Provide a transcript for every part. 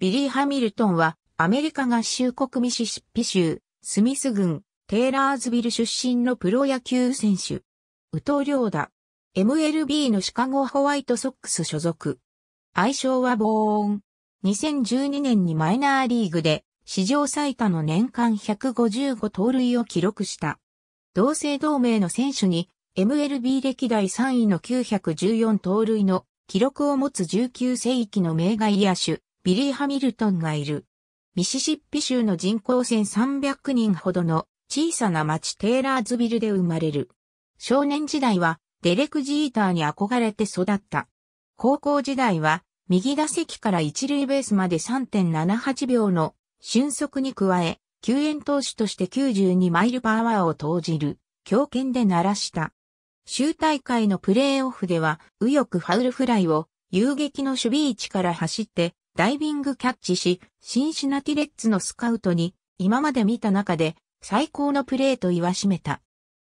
ビリー・ハミルトンはアメリカ合衆国ミシシッピ州スミス郡テーラーズビル出身のプロ野球選手。宇藤良太。MLB のシカゴホワイトソックス所属。愛称はボーン。2012年にマイナーリーグで史上最多の年間155盗塁を記録した。同姓同名の選手に MLB 歴代3位の914盗塁の記録を持つ19世紀の名外野手、ビリー・ハミルトンがいる。ミシシッピ州の人口1300人ほどの小さな町テーラーズビルで生まれる。少年時代はデレク・ジーターに憧れて育った。高校時代は右打席から一塁ベースまで3.78秒の俊足に加え、救援投手として92マイルパーアワーを投じる、強肩で鳴らした。州大会のプレーオフでは、右翼ファウルフライを遊撃の守備位置から走ってダイビングキャッチし、シンシナティレッズのスカウトに今まで見た中で最高のプレーと言わしめた。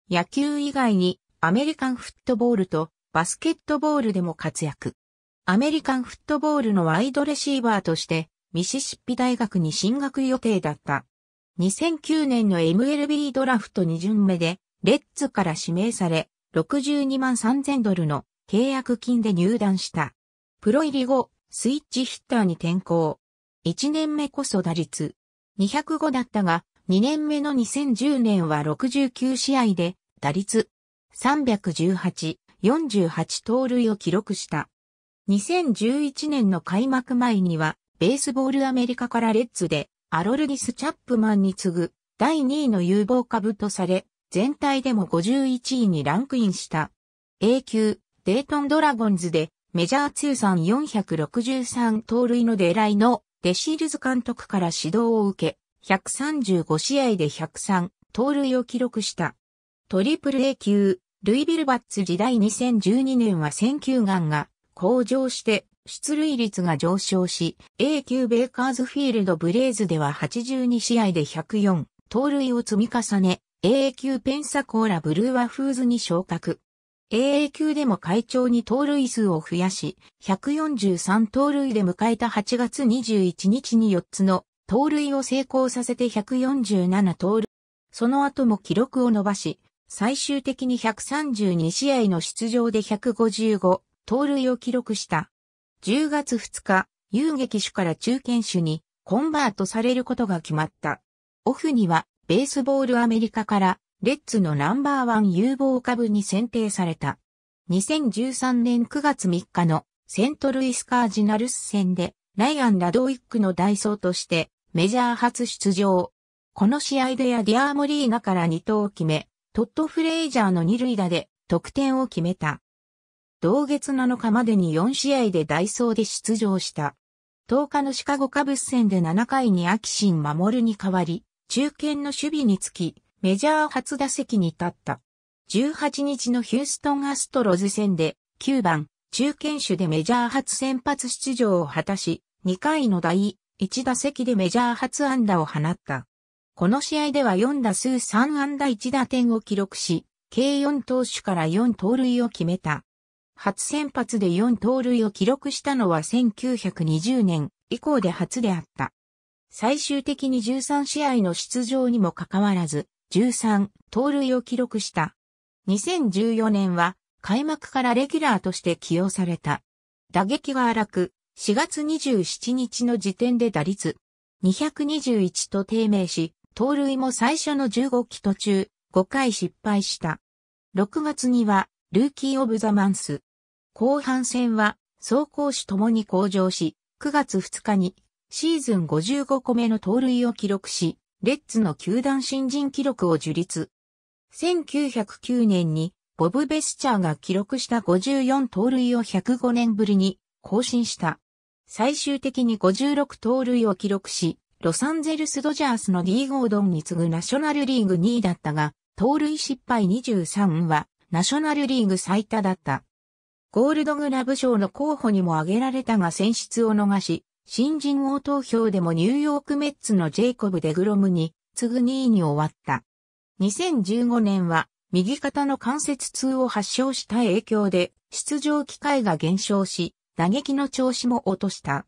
野球以外にアメリカンフットボールとバスケットボールでも活躍。アメリカンフットボールのワイドレシーバーとしてミシシッピ大学に進学予定だった。2009年の MLB ドラフト2巡目でレッツから指名され62万3000ドルの契約金で入団した。プロ入り後、スイッチヒッターに転向。1年目こそ打率205だったが、2年目の2010年は69試合で打率318、48盗塁を記録した。2011年の開幕前には、ベースボールアメリカからレッズで、アロルディス・チャップマンに次ぐ、第2位の有望株とされ、全体でも51位にランクインした。A 級、デイトンドラゴンズで、メジャー通算463盗塁のデライノ・デシールズ監督から指導を受け、135試合で103盗塁を記録した。トリプル A 級、ルイビルバッツ時代2012年は選球眼が向上して出塁率が上昇し、A 級ベーカーズフィールドブレイズでは82試合で104盗塁を積み重ね、A 級ペンサコーラブルーワフーズに昇格。AA 級でも会長に盗塁数を増やし、143盗塁で迎えた8月21日に4つの盗塁を成功させて147盗塁。その後も記録を伸ばし、最終的に132試合の出場で155盗塁を記録した。10月2日、遊撃手から中堅手にコンバートされることが決まった。オフにはベースボールアメリカからレッツのナンバーワン有望株に選定された。2013年9月3日のセントルイスカージナルス戦でライアン・ラドウィックの代走としてメジャー初出場。この試合でやディアーモリーナから2投を決め、トッド・フレイジャーの2塁打で得点を決めた。同月7日までに4試合でダイソーで出場した。10日のシカゴカブス戦で7回にアキシン守るに代わり、中堅の守備につき、メジャー初打席に立った。18日のヒューストンアストロズ戦で9番中堅手でメジャー初先発出場を果たし、2回の第1打席でメジャー初安打を放った。この試合では4打数3安打1打点を記録し、計4投手から4盗塁を決めた。初先発で4盗塁を記録したのは1920年以降で初であった。最終的に13試合の出場にもかかわらず、13盗塁を記録した。2014年は開幕からレギュラーとして起用された。打撃が荒く、4月27日の時点で打率221と低迷し、盗塁も最初の15期途中5回失敗した。6月にはルーキーオブザマンス。後半戦は走攻守ともに向上し、9月2日にシーズン55個目の盗塁を記録し、レッツの球団新人記録を樹立。1909年にボブ・ベスチャーが記録した54盗塁を105年ぶりに更新した。最終的に56盗塁を記録し、ロサンゼルスドジャースの D ゴードンに次ぐナショナルリーグ2位だったが、盗塁失敗23はナショナルリーグ最多だった。ゴールドグラブ賞の候補にも挙げられたが選出を逃し、新人王投票でもニューヨークメッツのジェイコブ・デグロムに次ぐ2位に終わった。2015年は右肩の関節痛を発症した影響で出場機会が減少し、打撃の調子も落とした。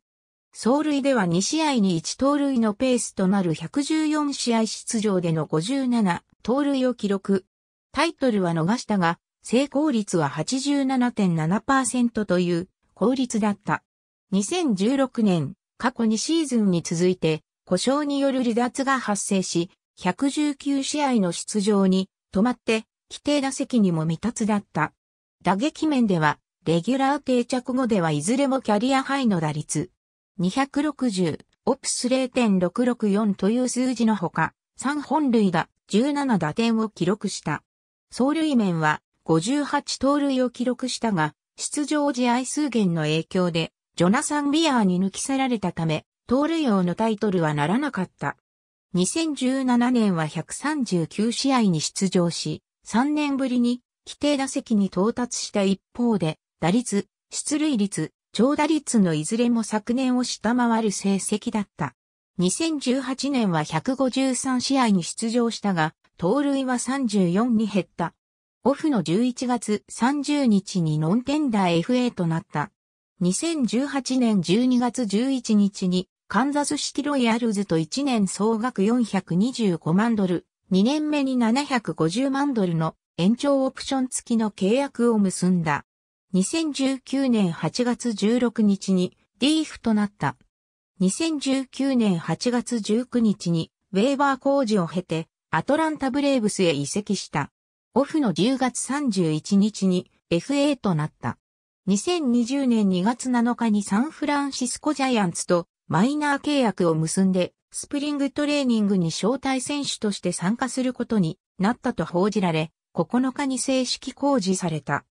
走塁では2試合に1盗塁のペースとなる114試合出場での57盗塁を記録。タイトルは逃したが、成功率は87.7%という効率だった。2016年、過去2シーズンに続いて、故障による離脱が発生し、119試合の出場に止まって、規定打席にも未達だった。打撃面では、レギュラー定着後ではいずれもキャリアハイの打率。260、オプス0.664という数字のほか、3本塁打、17打点を記録した。走塁面は58盗塁を記録したが、出場試合数減の影響で、ジョナサン・ビアーに抜き去られたため、盗塁王のタイトルはならなかった。2017年は139試合に出場し、3年ぶりに規定打席に到達した一方で、打率、出塁率、長打率のいずれも昨年を下回る成績だった。2018年は153試合に出場したが、盗塁は34に減った。オフの11月30日にノンテンダー FA となった。2018年12月11日にカンザスシティロイヤルズと1年総額425万ドル、2年目に750万ドルの延長オプション付きの契約を結んだ。2019年8月16日にディーフとなった。2019年8月19日にウェーバー工事を経てアトランタブレーブスへ移籍した。オフの10月31日に FA となった。2020年2月7日にサンフランシスコジャイアンツとマイナー契約を結んでスプリングトレーニングに招待選手として参加することになったと報じられ、9日に正式公示された。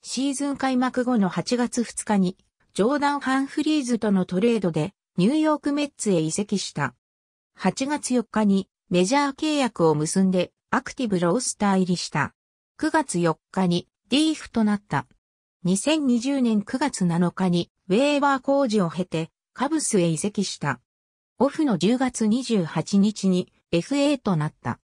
シーズン開幕後の8月2日に、ジョーダン・ハンフリーズとのトレードで、ニューヨークメッツへ移籍した。8月4日にメジャー契約を結んでアクティブロースター入りした。9月4日にディーフとなった。2020年9月7日にウェーバー工事を経てカブスへ移籍した。オフの10月28日に FA となった。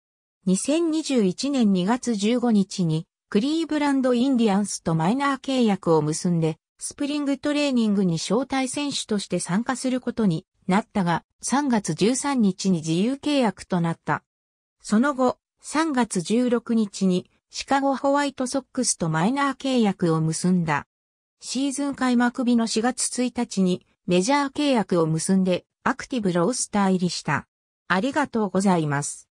2021年2月15日にクリーブランドインディアンスとマイナー契約を結んで、スプリングトレーニングに招待選手として参加することになったが、3月13日に自由契約となった。その後、3月16日にシカゴホワイトソックスとマイナー契約を結んだ。シーズン開幕日の4月1日にメジャー契約を結んでアクティブロースター入りした。ありがとうございます。